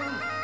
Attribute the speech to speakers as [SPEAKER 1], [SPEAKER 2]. [SPEAKER 1] Ooh.